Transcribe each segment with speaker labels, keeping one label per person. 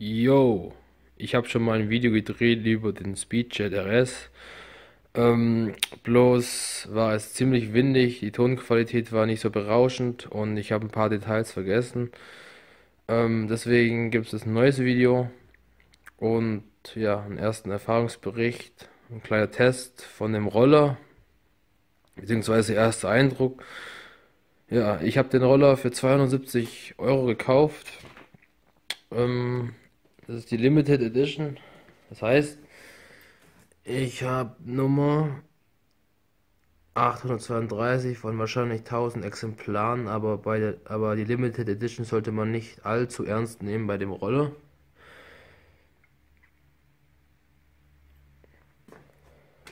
Speaker 1: Yo, ich habe schon mal ein Video gedreht über den Speedjet RS. Ähm, bloß war es ziemlich windig, die Tonqualität war nicht so berauschend und ich habe ein paar Details vergessen. Ähm, deswegen gibt es ein neues Video und ja, einen ersten Erfahrungsbericht, ein kleiner Test von dem Roller, beziehungsweise erster Eindruck. Ja, ich habe den Roller für 270 Euro gekauft. Ähm, das ist die Limited Edition. Das heißt, ich habe Nummer 832 von wahrscheinlich 1000 Exemplaren, aber, bei der, aber die Limited Edition sollte man nicht allzu ernst nehmen bei dem Roller.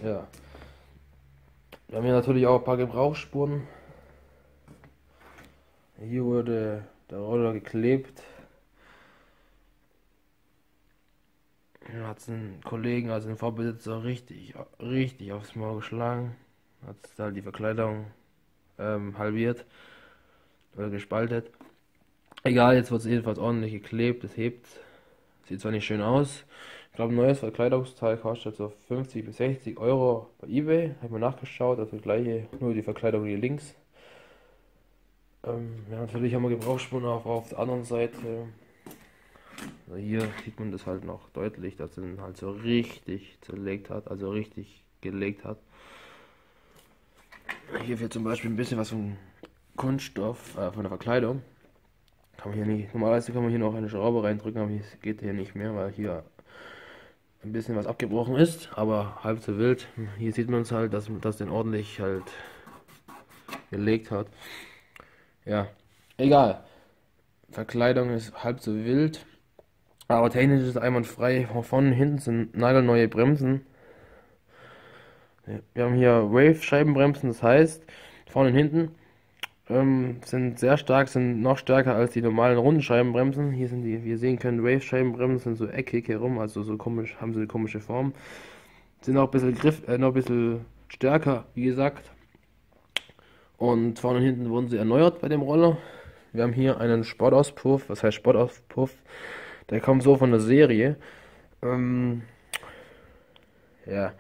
Speaker 1: Ja. Wir haben hier natürlich auch ein paar Gebrauchsspuren. Hier wurde der Roller geklebt. Hat es einen Kollegen, also den Vorbesitzer, richtig, richtig aufs Maul geschlagen. Hat da die Verkleidung ähm, halbiert oder gespaltet. Egal, jetzt wird es jedenfalls ordentlich geklebt, es hebt. Sieht zwar nicht schön aus. Ich glaube, ein neues Verkleidungsteil kostet so 50 bis 60 Euro bei eBay. Habe mal nachgeschaut, also gleiche, nur die Verkleidung hier links. Ähm, ja, natürlich haben wir Gebrauchsspuren auch auf der anderen Seite. Also hier sieht man das halt noch deutlich, dass er halt so richtig zerlegt hat, also richtig gelegt hat. Hier fehlt zum Beispiel ein bisschen was von Kunststoff, äh, von der Verkleidung. Kann man hier nicht, normalerweise kann man hier noch eine Schraube reindrücken, aber es geht hier nicht mehr, weil hier ein bisschen was abgebrochen ist, aber halb so wild. Hier sieht man es halt, dass das den ordentlich halt gelegt hat. Ja, egal. Verkleidung ist halb so wild. Aber technisch ist es einwandfrei. Vorne hinten sind nagelneue Bremsen. Wir haben hier Wave-Scheibenbremsen, das heißt, vorne und hinten ähm, sind sehr stark, sind noch stärker als die normalen Rundenscheibenbremsen. Hier sind die, wie ihr sehen könnt, Wave-Scheibenbremsen sind so eckig herum, also so komisch, haben sie eine komische Form. Sind auch ein bisschen Griff, äh, noch ein bisschen stärker, wie gesagt. Und vorne und hinten wurden sie erneuert bei dem Roller. Wir haben hier einen Sportauspuff, was heißt Sportauspuff? Der kommt so von der Serie. Ähm, ja.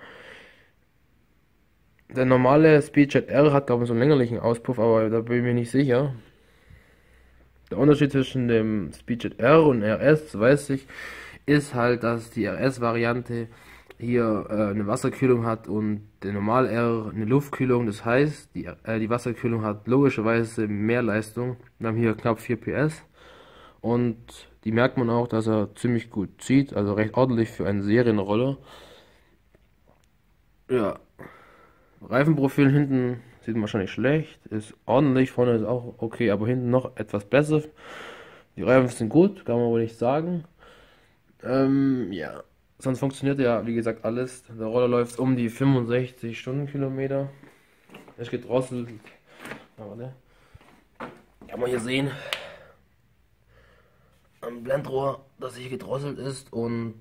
Speaker 1: Der normale Speedjet R hat, glaube ich, so einen längerlichen Auspuff, aber da bin ich mir nicht sicher. Der Unterschied zwischen dem Speedjet R und RS, weiß ich, ist halt, dass die RS-Variante hier äh, eine Wasserkühlung hat und der normal R eine Luftkühlung. Das heißt, die, äh, die Wasserkühlung hat logischerweise mehr Leistung. Wir haben hier knapp 4 PS und die merkt man auch, dass er ziemlich gut zieht, also recht ordentlich für einen Serienroller. Ja, Reifenprofil hinten sieht man wahrscheinlich schlecht, ist ordentlich, vorne ist auch okay, aber hinten noch etwas besser. Die Reifen sind gut, kann man wohl nicht sagen. Ähm, ja, sonst funktioniert ja, wie gesagt, alles. Der Roller läuft um die 65 Stundenkilometer. Es. Aber ne? Kann man hier sehen am Blendrohr, das hier gedrosselt ist und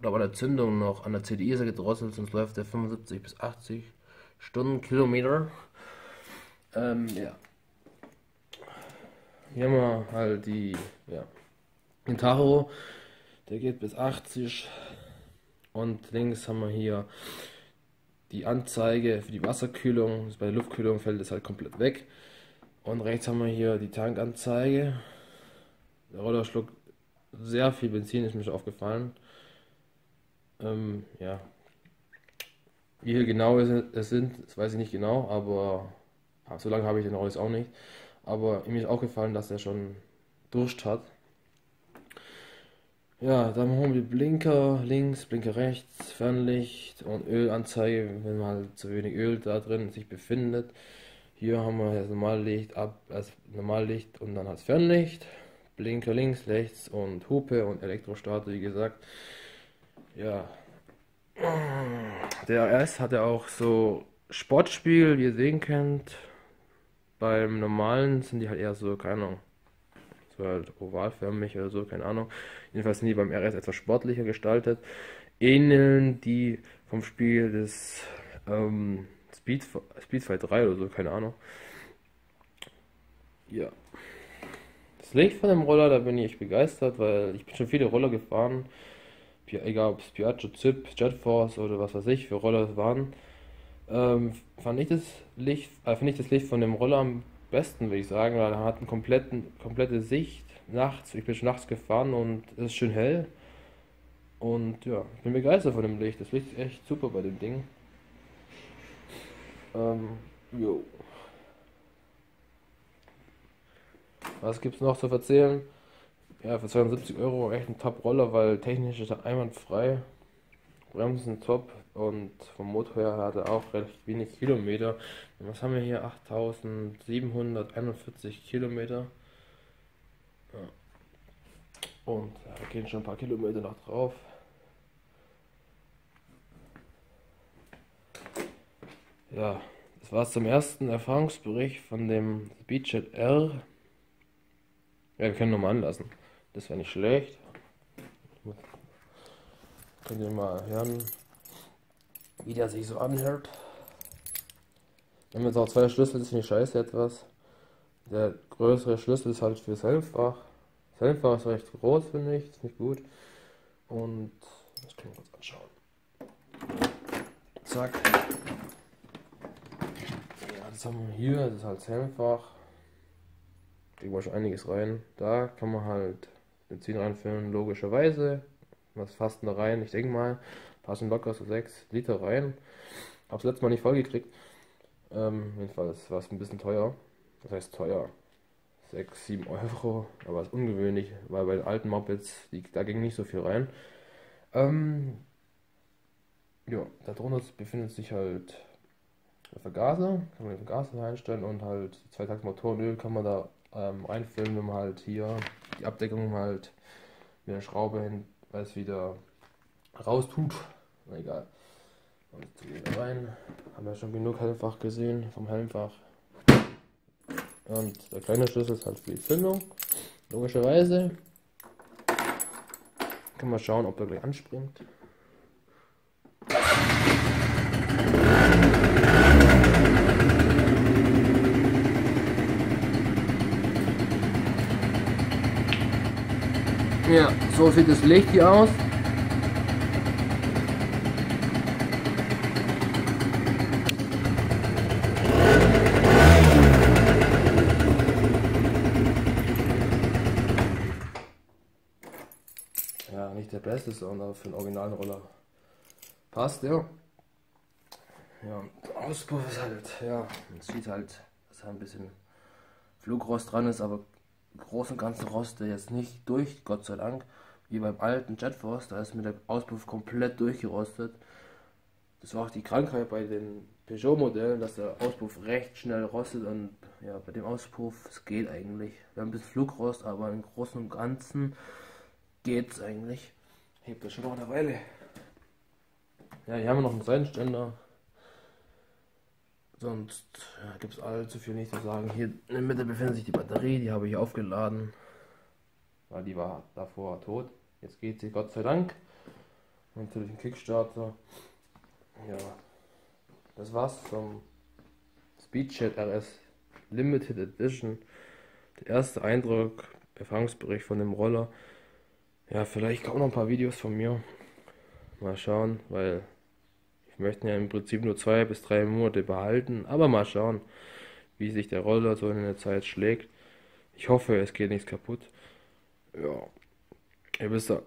Speaker 1: glaube an der Zündung noch, an der CDI ist er gedrosselt, sonst läuft er 75 bis 80 Stundenkilometer. Ähm, ja. Hier haben wir halt die, ja, den Tacho, der geht bis 80 und links haben wir hier die Anzeige für die Wasserkühlung, bei der Luftkühlung fällt es halt komplett weg. Und rechts haben wir hier die Tankanzeige. Der Roller schluckt sehr viel Benzin, ist mir schon aufgefallen. Ähm, ja. Wie viel genau es sind, das weiß ich nicht genau, aber so lange habe ich den Roller auch nicht. Aber mir ist aufgefallen, dass er schon Durst hat. Ja, dann haben wir Blinker links, Blinker rechts, Fernlicht und Ölanzeige, wenn mal zu wenig Öl da drin sich befindet. Hier haben wir das Normallicht ab, das Normallicht und dann das Fernlicht. Blinker links, rechts und Hupe und Elektrostarter, wie gesagt. Ja. Der RS hatte auch so Sportspiegel, wie ihr sehen könnt. Beim normalen sind die halt eher so, keine Ahnung, so halt ovalförmig oder so, keine Ahnung. Jedenfalls sind die beim RS etwas sportlicher gestaltet. Ähneln die vom Spiel des ähm, Speed, Speedfight 3 oder so, keine Ahnung. Ja. Das Licht von dem Roller, da bin ich begeistert, weil ich bin schon viele Roller gefahren. Egal ob es Piaggio, Zip, Jetforce oder was weiß ich für Roller es waren. Ähm, fand ich das Licht, äh, finde ich das Licht von dem Roller am besten, würde ich sagen, weil er hat eine kompletten, komplette Sicht nachts. Ich bin schon nachts gefahren und es ist schön hell. Und ja, ich bin begeistert von dem Licht. Das Licht ist echt super bei dem Ding. Ähm, jo. Was gibt's noch zu erzählen? Ja, für 72 Euro echt ein Top-Roller, weil technisch ist er einwandfrei. Bremsen top und vom Motor her hat er auch recht wenig Kilometer. Was haben wir hier? 8741 Kilometer. Ja. Und da gehen schon ein paar Kilometer noch drauf. Ja, das war's zum ersten Erfahrungsbericht von dem Speedjet R. Ja, wir können nochmal anlassen. Das wäre nicht schlecht. Könnt ihr mal hören, wie der sich so anhört. Wir haben jetzt auch zwei Schlüssel, das finde ich scheiße etwas. Der größere Schlüssel ist halt fürs Helmfach. Das ist recht groß, finde ich, ziemlich gut. Und das können wir uns anschauen. Zack. Ja, das haben wir hier, das ist halt das. Kriegen wir schon einiges rein. Da kann man halt Benzin reinfüllen, logischerweise. Was fasst da rein? Ich denke mal, passen locker so 6 Liter rein. Hab's letztes Mal nicht voll gekriegt. Ähm, jedenfalls war es ein bisschen teuer. Das heißt teuer. 6, 7 Euro. Aber ist ungewöhnlich, weil bei den alten Mopeds, die, da ging nicht so viel rein. Ähm, ja, darunter befindet sich halt der Vergaser. Kann man den Vergaser einstellen und halt zwei Takt Motorenöl kann man da ähm, einfüllen, wenn man halt hier die Abdeckung halt mit der Schraube hin es wieder raus tut. Na egal. Und wir rein. Haben wir schon genug Helmfach gesehen vom Helmfach. Und der kleine Schlüssel ist halt für die Zündung. Logischerweise. Können wir schauen, ob er gleich anspringt. Ja, so sieht das Licht hier aus. Ja, nicht der beste Sound, aber für einen originalen Roller passt, ja. Ja, der Auspuff ist halt, ja, man sieht halt, dass da ein bisschen Flugrost dran ist, aber Großen und Ganzen roste jetzt nicht durch, Gott sei Dank, wie beim alten Jetforce, da ist mir der Auspuff komplett durchgerostet. Das war auch die Krankheit bei den Peugeot-Modellen, dass der Auspuff recht schnell rostet und ja, bei dem Auspuff, es geht eigentlich. Wir haben ein bisschen Flugrost, aber im Großen und Ganzen geht es eigentlich. Hebt das schon noch eine Weile. Ja, hier haben wir noch einen Seitenständer. Sonst gibt es allzu viel nicht zu sagen. Hier in der Mitte befindet sich die Batterie, die habe ich aufgeladen. Weil die war davor tot. Jetzt geht sie Gott sei Dank. Natürlich ein Kickstarter. Ja, das war's zum Speedchat RS Limited Edition. Der erste Eindruck, Erfahrungsbericht von dem Roller. Ja, vielleicht kommen noch ein paar Videos von mir. Mal schauen, weil ich möchte ja im Prinzip nur zwei bis drei Monate behalten, aber mal schauen, wie sich der Roller so in der Zeit schlägt. Ich hoffe, es geht nichts kaputt. Ja, ihr wisst ja.